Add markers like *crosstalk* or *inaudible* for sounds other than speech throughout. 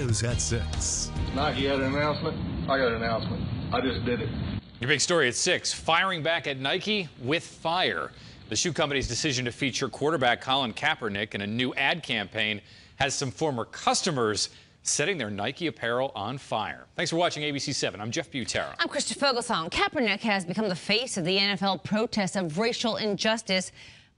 News at 6. Nike had an announcement. I got an announcement. I just did it. Your big story at 6 firing back at Nike with fire. The shoe company's decision to feature quarterback Colin Kaepernick in a new ad campaign has some former customers setting their Nike apparel on fire. Thanks for watching ABC 7. I'm Jeff Butera. I'm Krista Fogelsong. Kaepernick has become the face of the NFL protest of racial injustice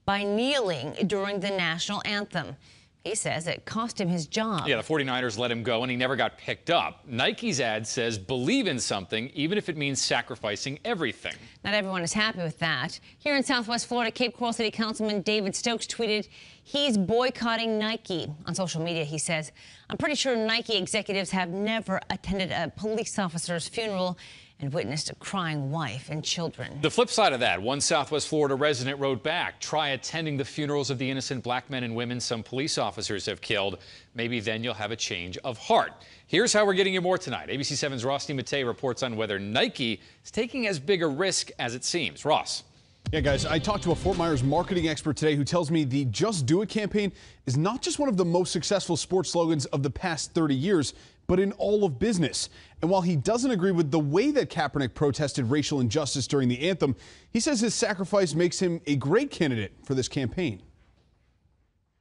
by kneeling during the national anthem. He says it cost him his job. Yeah, the 49ers let him go and he never got picked up. Nike's ad says believe in something, even if it means sacrificing everything. Not everyone is happy with that. Here in Southwest Florida, Cape Coral City Councilman David Stokes tweeted he's boycotting Nike. On social media, he says, I'm pretty sure Nike executives have never attended a police officer's funeral and witnessed a crying wife and children. The flip side of that, one Southwest Florida resident wrote back, try attending the funerals of the innocent black men and women some police officers have killed. Maybe then you'll have a change of heart. Here's how we're getting you more tonight. ABC 7's Ross DiMattei reports on whether Nike is taking as big a risk as it seems. Ross. Yeah, guys, I talked to a Fort Myers marketing expert today who tells me the Just Do It campaign is not just one of the most successful sports slogans of the past 30 years, but in all of business. And while he doesn't agree with the way that Kaepernick protested racial injustice during the anthem, he says his sacrifice makes him a great candidate for this campaign.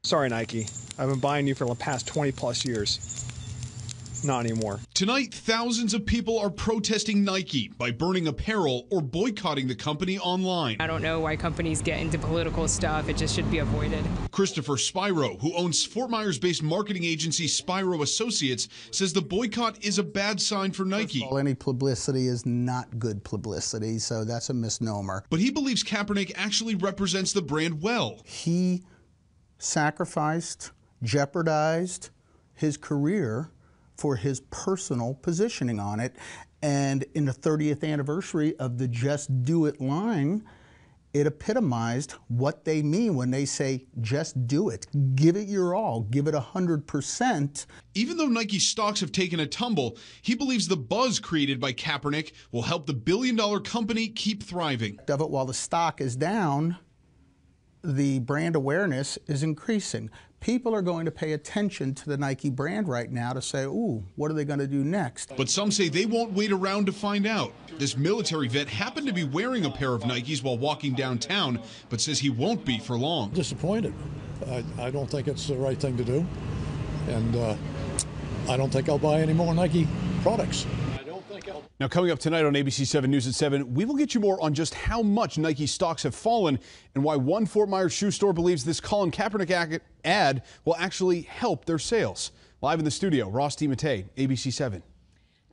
Sorry, Nike. I've been buying you for the past 20 plus years. Not anymore. Tonight, thousands of people are protesting Nike by burning apparel or boycotting the company online. I don't know why companies get into political stuff. It just should be avoided. Christopher Spiro, who owns Fort Myers based marketing agency Spiro Associates, says the boycott is a bad sign for Nike. All, any publicity is not good publicity, so that's a misnomer. But he believes Kaepernick actually represents the brand well. He sacrificed, jeopardized his career for his personal positioning on it. And in the 30th anniversary of the Just Do It line, it epitomized what they mean when they say, just do it. Give it your all. Give it 100%. Even though Nike stocks have taken a tumble, he believes the buzz created by Kaepernick will help the billion dollar company keep thriving. Of it, while the stock is down, the brand awareness is increasing. People are going to pay attention to the Nike brand right now to say, ooh, what are they going to do next? But some say they won't wait around to find out. This military vet happened to be wearing a pair of Nikes while walking downtown, but says he won't be for long. Disappointed. I, I don't think it's the right thing to do. And uh, I don't think I'll buy any more Nike products. Now, coming up tonight on ABC 7 News at 7, we will get you more on just how much Nike stocks have fallen and why one Fort Myers shoe store believes this Colin Kaepernick ad will actually help their sales. Live in the studio, Ross DiMattei, ABC 7.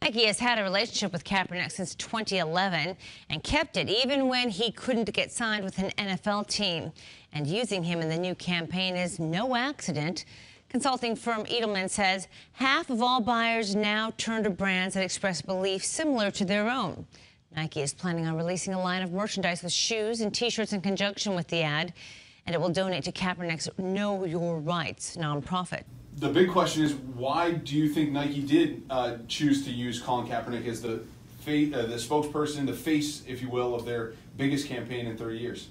Nike has had a relationship with Kaepernick since 2011 and kept it even when he couldn't get signed with an NFL team. And using him in the new campaign is no accident. Consulting firm Edelman says half of all buyers now turn to brands that express beliefs similar to their own. Nike is planning on releasing a line of merchandise with shoes and T-shirts in conjunction with the ad, and it will donate to Kaepernick's Know Your Rights nonprofit. The big question is, why do you think Nike did uh, choose to use Colin Kaepernick as the fa- uh, the spokesperson, the face, if you will, of their biggest campaign in 30 years?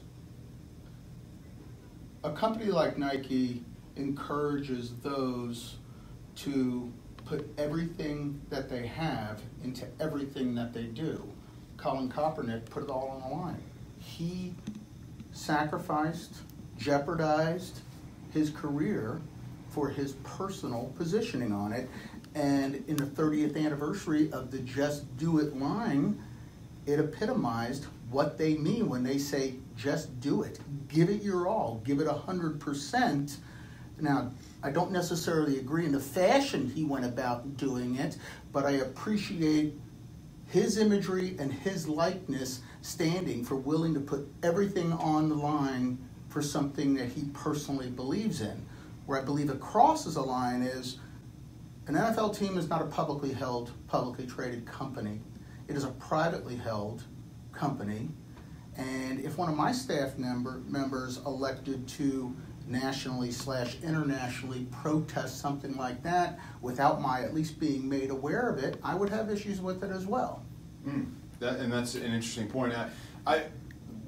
A company like Nike encourages those to put everything that they have into everything that they do. Colin Kaepernick put it all on the line. He sacrificed, jeopardized his career for his personal positioning on it. And in the 30th anniversary of the Just Do It line, it epitomized what they mean when they say, just do it. Give it your all. Give it 100%. Now, I don't necessarily agree in the fashion he went about doing it, but I appreciate his imagery and his likeness standing for willing to put everything on the line for something that he personally believes in. Where I believe it crosses a line is an NFL team is not a publicly held, publicly traded company. It is a privately held company. And if one of my staff member, members elected to nationally slash internationally protest something like that without my at least being made aware of it, I would have issues with it as well. Mm, that, and that's an interesting point. I, I,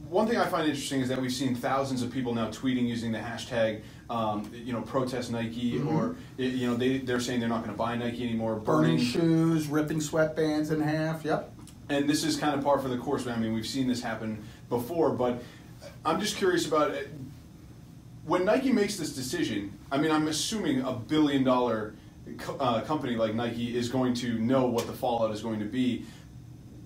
one thing I find interesting is that we've seen thousands of people now tweeting using the hashtag, um, you know, protest Nike, mm-hmm. or you know, they they're saying they're not going to buy Nike anymore, burning, burning shoes, ripping sweatbands in half. Yep. And this is kind of par for the course. I mean, we've seen this happen before, but I'm just curious about it. When Nike makes this decision. I mean, I'm assuming a billion dollar uh, company like Nike is going to know what the fallout is going to be.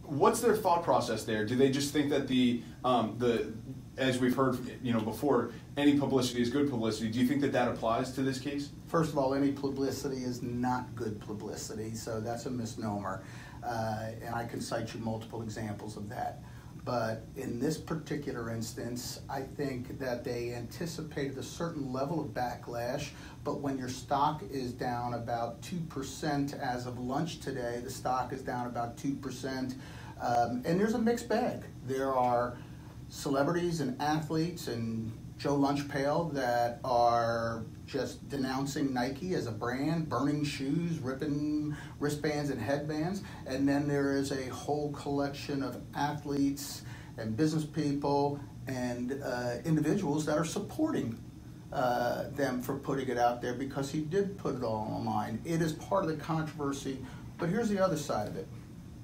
What's their thought process there? Do they just think that the um, the as we've heard you know before, any publicity is good publicity. Do you think that that applies to this case? First of all, any publicity is not good publicity, so that's a misnomer, uh, and I can cite you multiple examples of that. But in this particular instance, I think that they anticipated a certain level of backlash. But when your stock is down about 2% as of lunch today, the stock is down about 2%. Um, and there's a mixed bag. There are celebrities and athletes and Joe Lunchpail that are just denouncing Nike as a brand, burning shoes, ripping wristbands and headbands. And then there is a whole collection of athletes and business people and uh, individuals that are supporting uh, them for putting it out there because he did put it all online. It is part of the controversy, but here's the other side of it.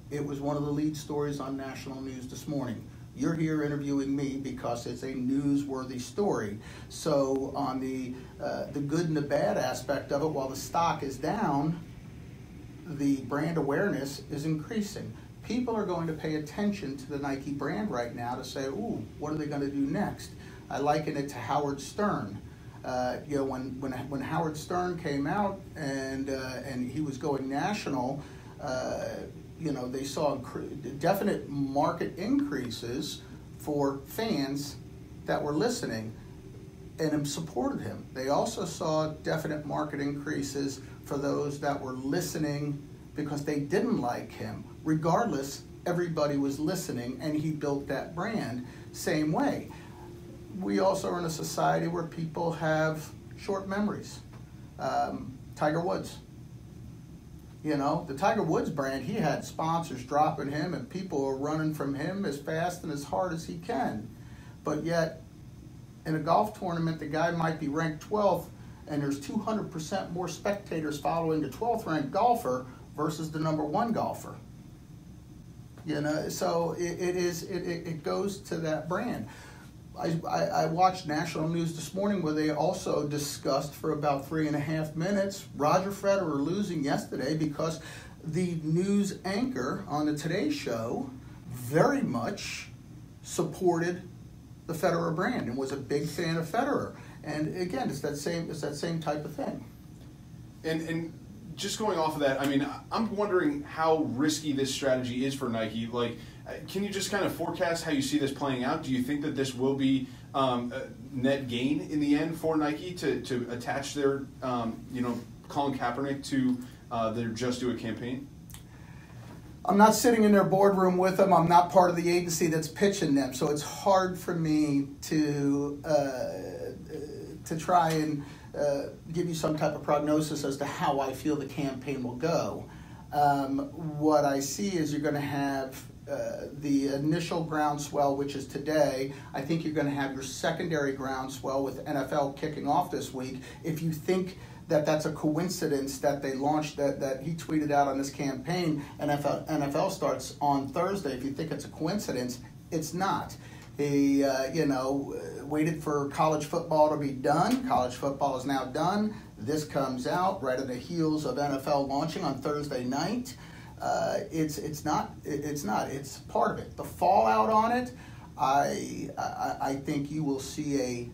It was one of the lead stories on national news this morning. You're here interviewing me because it's a newsworthy story. So on the uh, the good and the bad aspect of it, while the stock is down, the brand awareness is increasing. People are going to pay attention to the Nike brand right now to say, "Ooh, what are they going to do next?" I liken it to Howard Stern. Uh, you know, when, when when Howard Stern came out and uh, and he was going national, uh, you know, they saw definite market increases for fans that were listening and supported him. They also saw definite market increases for those that were listening because they didn't like him. Regardless, everybody was listening and he built that brand same way. We also are in a society where people have short memories. Um, Tiger Woods you know, the Tiger Woods brand, he had sponsors dropping him and people are running from him as fast and as hard as he can. But yet, in a golf tournament, the guy might be ranked 12th and there's 200% more spectators following the 12th ranked golfer versus the number one golfer. You know, so it, it is it, it goes to that brand. I, I, watched national news this morning where they also discussed for about three and a half minutes Roger Federer losing yesterday because the news anchor on the Today Show very much supported the Federer brand and was a big fan of Federer. And again, it's that same it's that same type of thing. And and just going off of that, I mean, I'm wondering how risky this strategy is for Nike. Like can you just kind of forecast how you see this playing out? Do you think that this will be um, net gain in the end for Nike to, to attach their, um, you know, Colin Kaepernick to uh, their Just Do It campaign? I'm not sitting in their boardroom with them. I'm not part of the agency that's pitching them, so it's hard for me to uh, to try and uh, give you some type of prognosis as to how I feel the campaign will go. Um, what I see is you're going to have uh, the initial groundswell, which is today, I think you're going to have your secondary groundswell with NFL kicking off this week. If you think that that's a coincidence that they launched that, that he tweeted out on this campaign, NFL, NFL starts on Thursday. If you think it's a coincidence, it's not. He, uh, you know, waited for college football to be done. College football is now done. This comes out right on the heels of NFL launching on Thursday night. Uh, it's it's not it's not it's part of it. The fallout on it, I, I I think you will see a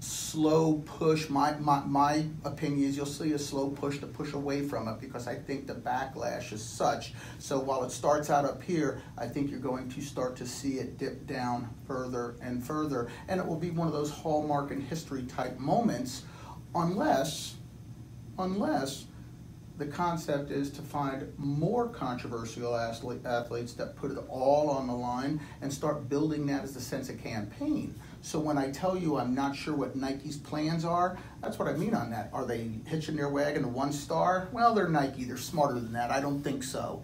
slow push. My, my my opinion is you'll see a slow push to push away from it because I think the backlash is such. So while it starts out up here, I think you're going to start to see it dip down further and further, and it will be one of those hallmark in history type moments, unless unless the concept is to find more controversial athletes that put it all on the line and start building that as a sense of campaign. So when I tell you I'm not sure what Nike's plans are, that's what I mean on that. Are they hitching their wagon to one star? Well, they're Nike. They're smarter than that. I don't think so.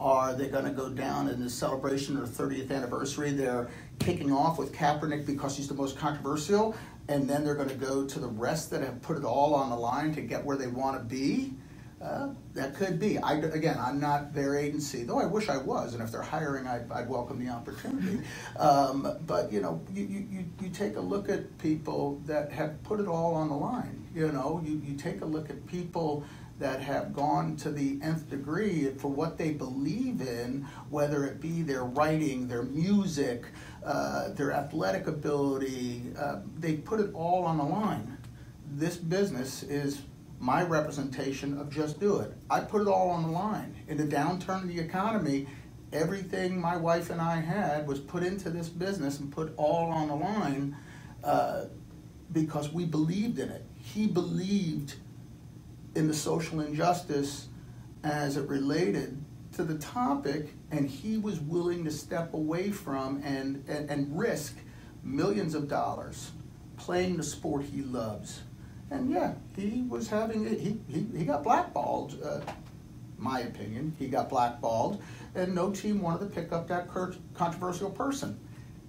Are they going to go down in the celebration of the 30th anniversary? They're kicking off with Kaepernick because he's the most controversial, and then they're going to go to the rest that have put it all on the line to get where they want to be. Uh, that could be. I, again, I'm not their agency, though I wish I was, and if they're hiring, I'd, I'd welcome the opportunity. *laughs* Um, but, you know, you, you, you take a look at people that have put it all on the line. You know, you, you take a look at people that have gone to the nth degree for what they believe in, whether it be their writing, their music, uh, their athletic ability, uh, they put it all on the line. This business is my representation of just do it. I put it all on the line. In the downturn of the economy, everything my wife and I had was put into this business and put all on the line uh, because we believed in it. He believed in the social injustice as it related to the topic, and he was willing to step away from and, and, and risk millions of dollars playing the sport he loves. And yeah, he was having it, he, he, he got blackballed, uh, my opinion. He got blackballed, and no team wanted to pick up that controversial person.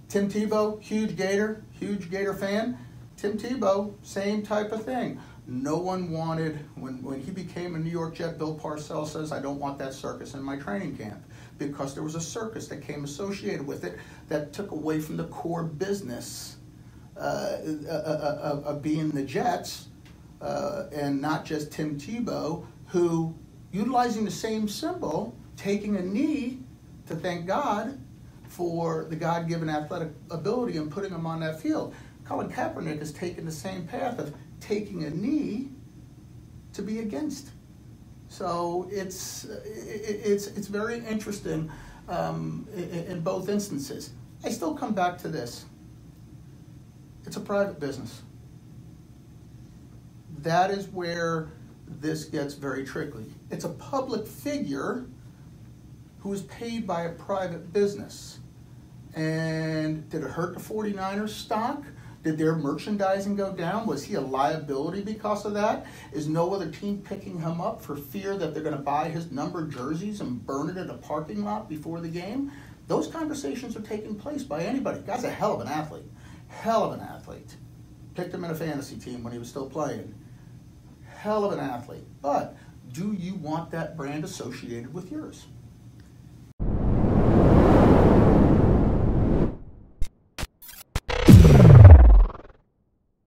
Tim Tebow, huge Gator, huge Gator fan. Tim Tebow, same type of thing. No one wanted, when, when he became a New York Jet, Bill Parcells says, I don't want that circus in my training camp because there was a circus that came associated with it that took away from the core business of being the Jets uh, and not just Tim Tebow, who, utilizing the same symbol, taking a knee to thank God for the God given athletic ability and putting him on that field. Colin Kaepernick has taken the same path of taking a knee to be against. So it's it's it's very interesting um, in, in both instances. I still come back to this. It's a private business. That is where this gets very tricky. It's a public figure who is paid by a private business. And did it hurt the 49ers stock? Did their merchandising go down? Was he a liability because of that? Is no other team picking him up for fear that they're going to buy his number jerseys and burn it in a parking lot before the game? Those conversations are taking place by anybody. Guy's a hell of an athlete. Hell of an athlete. Picked him in a fantasy team when he was still playing. Hell of an athlete. But do you want that brand associated with yours?